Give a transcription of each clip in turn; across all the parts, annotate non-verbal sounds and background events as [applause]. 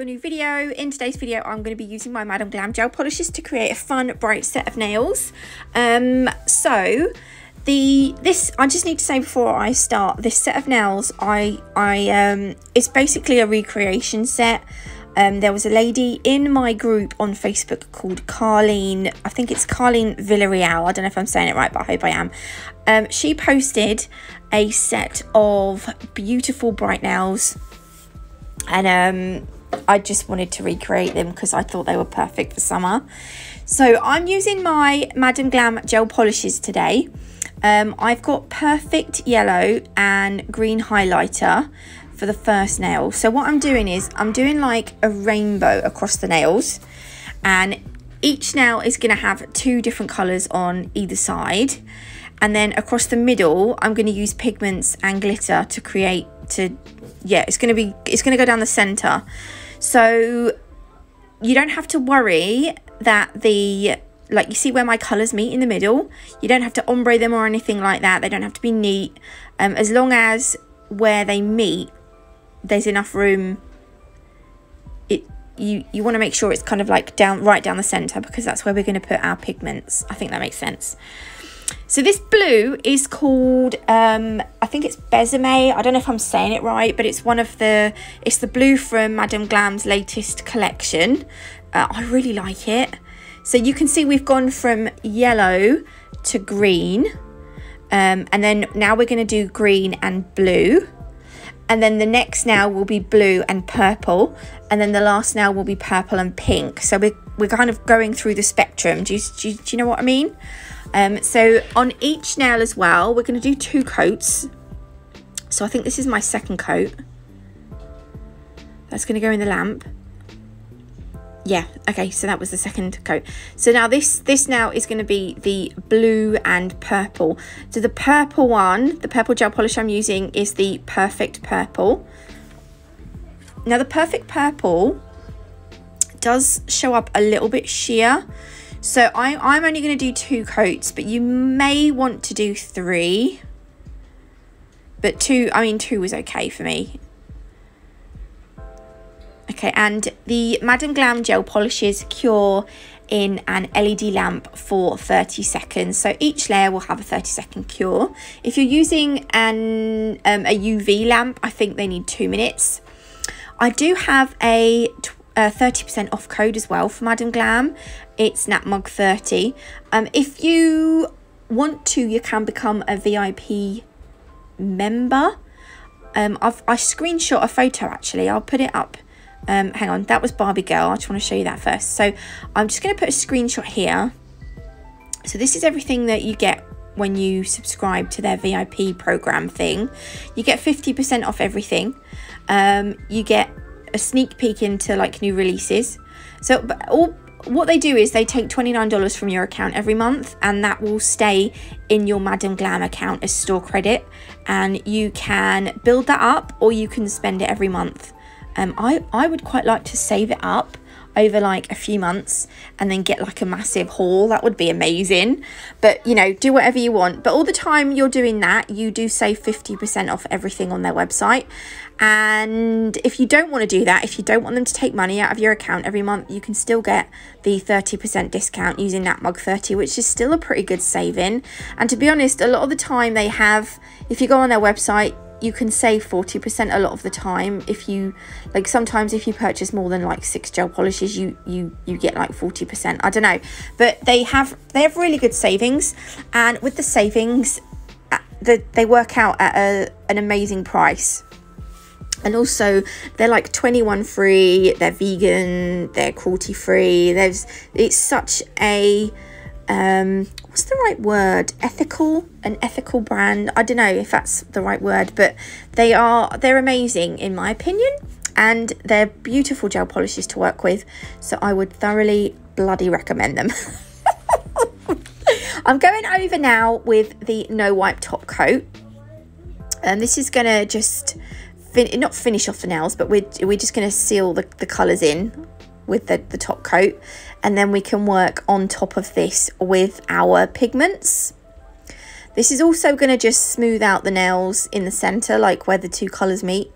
a new video. In today's video, I'm going to be using my Madam Glam gel polishes to create a fun, bright set of nails. Um, so, the this I just need to say before I start, this set of nails, I I um, it's basically a recreation set. Um, there was a lady in my group on Facebook called Carlene, I think it's Carlene Villarreal. I don't know if I'm saying it right, but I hope I am. Um, she posted a set of beautiful bright nails and um, I just wanted to recreate them because I thought they were perfect for summer. So I'm using my Madam Glam gel polishes today. Um, I've got perfect yellow and green highlighter for the first nail. So what I'm doing is I'm doing like a rainbow across the nails and each nail is going to have two different colours on either side. And then across the middle, I'm going to use pigments and glitter to create to yeah, it's going to be, it's going to go down the center. So you don't have to worry that the, like you see where my colors meet in the middle, you don't have to ombre them or anything like that. They don't have to be neat. Um, as long as where they meet, there's enough room it you you want to make sure it's kind of like down right down the center because that's where we're going to put our pigments i think that makes sense so this blue is called, um, I think it's Besame. I don't know if I'm saying it right, but it's one of the, it's the blue from Madam Glam's latest collection. Uh, I really like it. So you can see we've gone from yellow to green. Um, and then now we're going to do green and blue. And then the next now will be blue and purple. And then the last now will be purple and pink. So we're, we're kind of going through the spectrum. Do you, do do you know what I mean? Um, so on each nail as well, we're going to do two coats. So I think this is my second coat. That's going to go in the lamp. Yeah, okay, so that was the second coat. So now this this now is going to be the blue and purple. So the purple one, the purple gel polish I'm using is the Perfect Purple. Now the Perfect Purple does show up a little bit sheer. So I, I'm only going to do two coats, but you may want to do three. But two, I mean, two was okay for me. Okay, and the Madam Glam gel polishes cure in an LED lamp for 30 seconds. So each layer will have a 30 second cure. If you're using an um, a UV lamp, I think they need two minutes. I do have a 30% off code as well for Madam Glam. It's NatMug30. Um, if you want to, you can become a VIP member. Um, I've I screenshot a photo actually. I'll put it up. Um, hang on, that was Barbie Girl. I just want to show you that first. So I'm just going to put a screenshot here. So this is everything that you get when you subscribe to their VIP program thing. You get 50% off everything. Um, you get a sneak peek into like new releases. So all what they do is they take $29 from your account every month and that will stay in your Madam Glam account as store credit and you can build that up or you can spend it every month. Um, I, I would quite like to save it up over like a few months and then get like a massive haul that would be amazing. But you know do whatever you want. But all the time you're doing that you do save 50% off everything on their website. And if you don't want to do that if you don't want them to take money out of your account every month you can still get the 30% discount using natmug 30 which is still a pretty good saving. And to be honest a lot of the time they have if you go on their website you can save 40% a lot of the time if you like sometimes if you purchase more than like six gel polishes you you you get like 40% I don't know but they have they have really good savings. And with the savings uh, the, they work out at a, an amazing price. And also they're like 21 free they're vegan they're cruelty free there's it's such a um, what's the right word? Ethical, an ethical brand. I don't know if that's the right word, but they are they're amazing in my opinion, and they're beautiful gel polishes to work with. So I would thoroughly bloody recommend them. [laughs] I'm going over now with the no wipe top coat, and this is gonna just fin not finish off the nails, but we're we're just gonna seal the the colours in with the, the top coat and then we can work on top of this with our pigments. This is also going to just smooth out the nails in the centre, like where the two colours meet.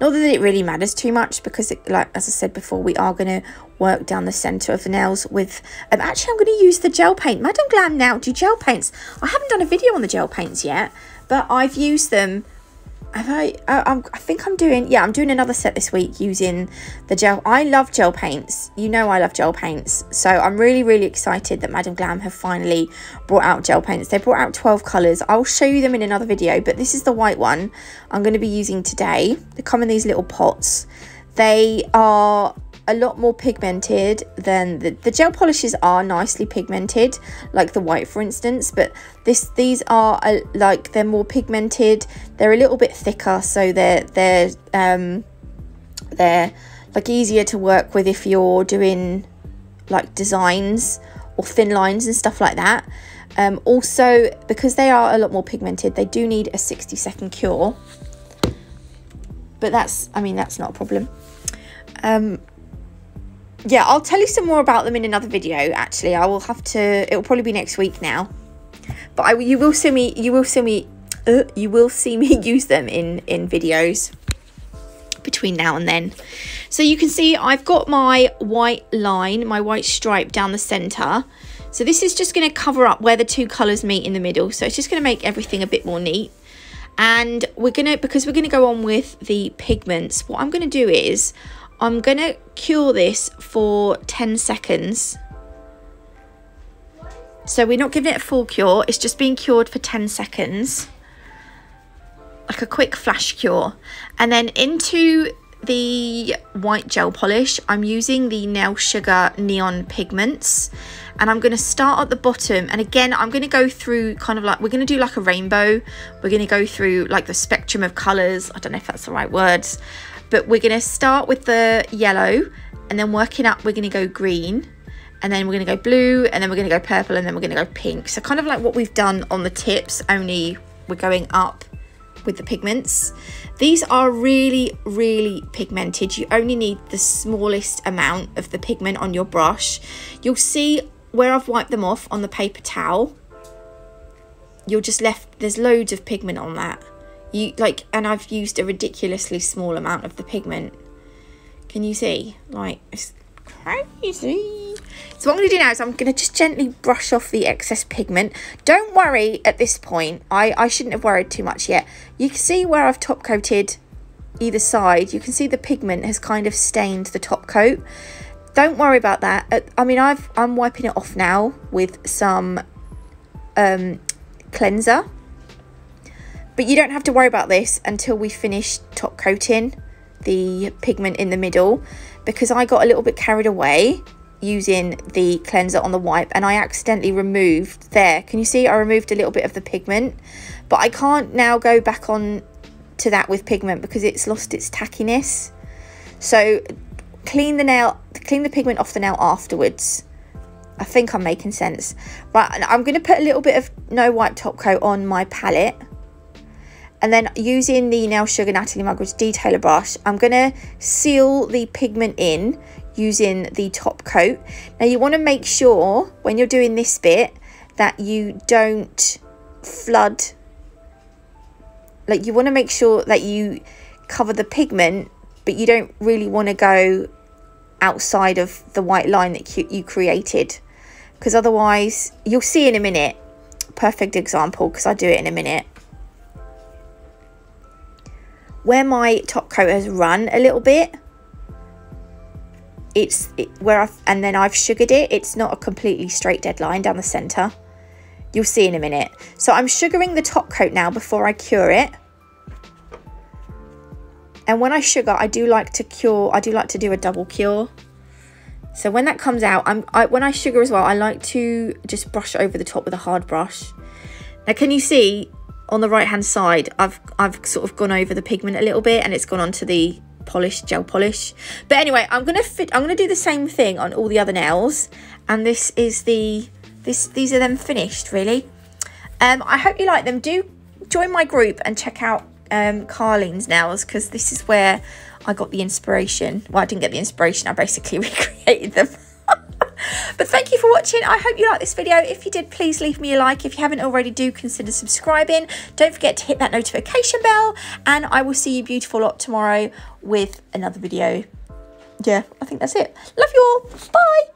Not that it really matters too much because, it, like as I said before, we are going to work down the centre of the nails with... Um, actually, I'm going to use the gel paint. Madam Glam now do gel paints. I haven't done a video on the gel paints yet, but I've used them have I, oh, I, I think I'm doing, yeah, I'm doing another set this week using the gel. I love gel paints. You know I love gel paints. So I'm really, really excited that Madam Glam have finally brought out gel paints. They brought out 12 colours. I'll show you them in another video, but this is the white one I'm going to be using today. They come in these little pots. They are a lot more pigmented than the, the gel polishes are nicely pigmented like the white for instance but this these are a, like they're more pigmented they're a little bit thicker so they're they're um they're like easier to work with if you're doing like designs or thin lines and stuff like that. Um, also because they are a lot more pigmented they do need a 60 second cure. But that's I mean that's not a problem. Um, yeah, I'll tell you some more about them in another video. Actually, I will have to. It will probably be next week now, but I you will see me. You will see me. Uh, you will see me [laughs] use them in in videos between now and then. So you can see I've got my white line, my white stripe down the centre. So this is just going to cover up where the two colours meet in the middle. So it's just going to make everything a bit more neat. And we're going to, because we're going to go on with the pigments, what I'm going to do is I'm going to cure this for 10 seconds. So we're not giving it a full cure, it's just being cured for 10 seconds. Like a quick flash cure. And then into the white gel polish, I'm using the Nail Sugar Neon Pigments. And I'm going to start at the bottom. And again, I'm going to go through kind of like, we're going to do like a rainbow. We're going to go through like the spectrum of colours. I don't know if that's the right words. But we're going to start with the yellow and then working up, we're going to go green and then we're going to go blue and then we're going to go purple and then we're going to go pink. So kind of like what we've done on the tips, only we're going up with the pigments. These are really, really pigmented. You only need the smallest amount of the pigment on your brush. You'll see where I've wiped them off on the paper towel. You're just left, there's loads of pigment on that you like and I've used a ridiculously small amount of the pigment. Can you see? Like it's crazy. So what I'm going to do now is I'm going to just gently brush off the excess pigment. Don't worry at this point. I I shouldn't have worried too much yet. You can see where I've top coated either side. You can see the pigment has kind of stained the top coat. Don't worry about that. I mean I've I'm wiping it off now with some um cleanser but you don't have to worry about this until we finish top coating the pigment in the middle because I got a little bit carried away using the cleanser on the wipe and I accidentally removed there. Can you see I removed a little bit of the pigment? But I can't now go back on to that with pigment because it's lost its tackiness. So clean the nail, clean the pigment off the nail afterwards. I think I'm making sense. Right, I'm going to put a little bit of no wipe top coat on my palette and then using the Nail Sugar Natalie Mugridge detailer brush, I'm going to seal the pigment in using the top coat. Now you want to make sure when you're doing this bit that you don't flood, like you want to make sure that you cover the pigment, but you don't really want to go outside of the white line that you, you created. Because otherwise you'll see in a minute. Perfect example because I do it in a minute where my top coat has run a little bit it's it, where I've and then I've sugared it it's not a completely straight dead line down the center you'll see in a minute. So I'm sugaring the top coat now before I cure it. And when I sugar I do like to cure I do like to do a double cure. So when that comes out I'm I, when I sugar as well I like to just brush over the top with a hard brush. Now can you see on the right hand side I've I've sort of gone over the pigment a little bit and it's gone onto the polish gel polish. But anyway I'm gonna fit I'm gonna do the same thing on all the other nails. And this is the this these are them finished really. Um I hope you like them. Do join my group and check out um Carlene's nails because this is where I got the inspiration. Well I didn't get the inspiration I basically [laughs] recreated them But thank you for watching. I hope you liked this video. If you did, please leave me a like. If you haven't already, do consider subscribing. Don't forget to hit that notification bell. And I will see you beautiful lot tomorrow with another video. Yeah, I think that's it. Love you all. Bye.